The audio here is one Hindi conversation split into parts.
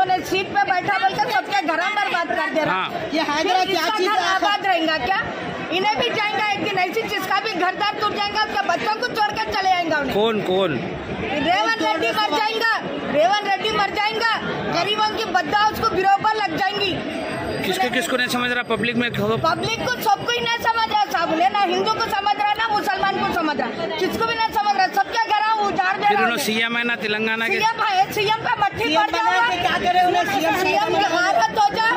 उन्हें सीट पे बैठा बोलकर सबके घर बर्बाद कर दे रहा। हाँ। ये हैदरा क्या चीज़ आबाद रहेगा क्या? इन्हें भी जाएगा एक दिन ऐसी जिसका भी घर दार टूट जाएगा उसके बच्चों को छोड़ कर चले जाएँगे उन्हें। कौन कौन? रेवंत रेड्डी मर जाएगा रेवन रेड्डी मर जाएगा गरीबों की बद्दा उसको बरोबर लग जाएँगी। किसको किसको नहीं समझ रहा? पब्लिक में पब्लिक को सबको ही नहीं समझ रहा साहब ने ना हिंदू को समझ रहा ना मुसलमान को समझ रहा किसको भी नहीं समझ रहा सबके घर उजाड़ दे फिर उन्होंने सीएम है ना तेलंगाना के। सीएम सीएम पे मट्टी सीएम पड़ बना के क्या करे उन्हें सीएम सीएम की हालत हो जा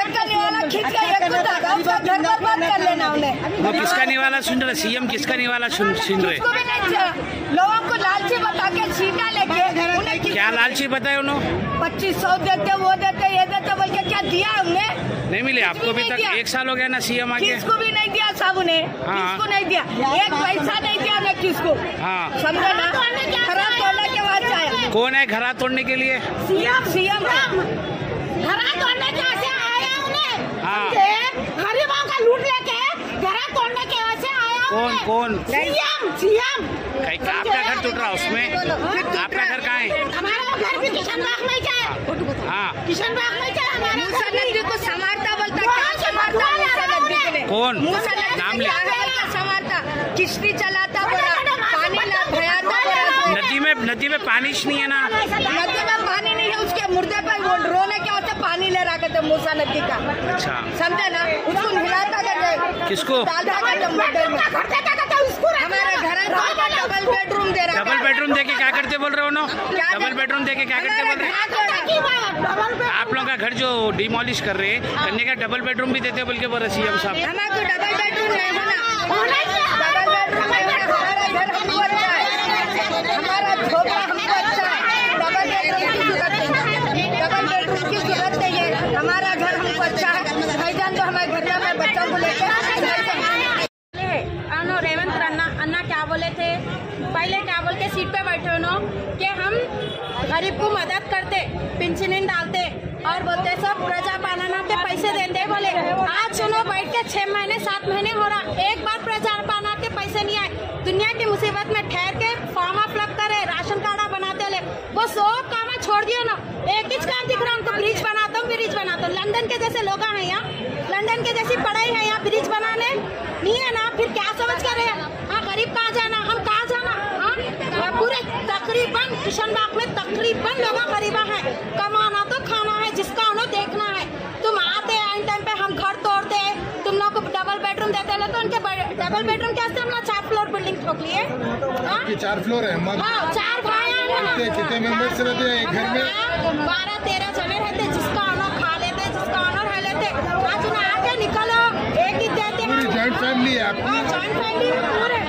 एक का निवाला खींच के कर लेना उन्हें। वो किसका निवाला सुन रहे? सीएम किसका निवाला सुन सुन रहे? भी। लोगों को लालची बता के सीटा लेके क्या लालची बताए उन्होंने पच्चीस सौ देते वो देते ये देते बोल के क्या दिया हमने नहीं मिले आपको अभी तक एक साल हो गया ना सीएम आके किसको भी नहीं दिया साहब ने हाँ। किसको नहीं दिया? एक पैसा नहीं दिया ना किसको? हाँ। समझे ना? खराब तोड़ने के बाद कौन है घरा तोड़ने के लिए? CM CM. घरा तोड़ने के वैसे आया उन्हें हाँ। समझे? गरीबों का लूट लेके घरा तोड़ने के वैसे आया कौन कौन? CM CM. कहीं का आपका घर टूट रहा उसमें? आपका घर कहाँ है? हमारा घर भी किशनबाग में क्या है? हाँ। किशनबाग में क्या है? हमारा मूसा नदी को समारता बोलता कौन? है नाम को ले। है समारता किश्ती चलाता बोला? पानी ला नदी में नदी में पानी नहीं है ना? नदी में पानी नहीं है उसके मुर्दे पर वो रोने के होते पानी ले रहा करते मूसा नदी का। अच्छा। समझे ना? उसको हिलाता करते किसको? घर देता था तो उसको हमारे घर डबल बेडरूम दे रहा डबल बेडरूम दे के क्या करते बोल रहे हो ना? डबल बेडरूम दे के क्या करते बोल रहे हैं? बेड आप लोग का घर जो डिमोलिश कर रहे हैं करने का डबल बेडरूम भी देते बोल के बोल रहे सीएम साहब। डबल बेडरूम नहीं होना होना चाहिए। डबल बेडरूम नहीं होना हमारा घर हमको अच्छा है हमारा झोपड़ा हमको अच्छा है डबल बेडरूम की ज़रूरत नहीं डबल बेडरूम की ज़रूरत नहीं है हमारा घर हमको अच्छा है भाईजान तो हमारे घर में हमारे बच्चों को लेकर अनो रेवंत अन्ना अन्ना क्या बोले थे पहले क्या बोल के सीट पे बैठे उन्होंने कि हम गरीब को मदद करते पेंशन डालते और बोलते, सब प्रजा पालना के पैसे देते बोले। आज सुनो, बैठ के छह महीने, सात महीने हो रहा, एक बार प्रजा पालना के पैसे नहीं आए। दुनिया की मुसीबत में ठहर के फॉर्म लग करे, राशन कार्ड बनाते ले। वो सब काम छोड़ दियो ना। एक ही काम दिख रहा हमको ब्रिज बनाता हूँ ब्रिज बनाता हूँ। लंदन के जैसे लोग हैं यहाँ। लंदन के जैसी पढ़ाई है यहाँ ब्रिज बनाने। नहीं है ना फिर क्या समझ कर रहे हैं हाँ गरीब कहाँ जाना हम कहाँ जाना हाँ पूरे तकरीबन किशनबाग में तकरीबन लोग गरीबा है। कमाना तो खाना है जिसका उन्हें देखना है। तुम आते हैं टाइम पे हम घर तोड़ते हैं। तुम लोग को डबल बेडरूम देते ले तो उनके डबल बेडरूम कैसे हम लोग चार फ्लोर बिल्डिंग ठोक लिए हाँ? चार फ्लोर है हाँ चार भाई कितने कितने मेंबर्स रहते हैं घर में? बारह तेरह जने रहते जिसका ऑनर खा लेते जिसका ऑनर रह लेते आज आके निकलो एक ही देते पूरी जॉइंट फैमिली है आपकी। जॉइंट फैमिली पूरे।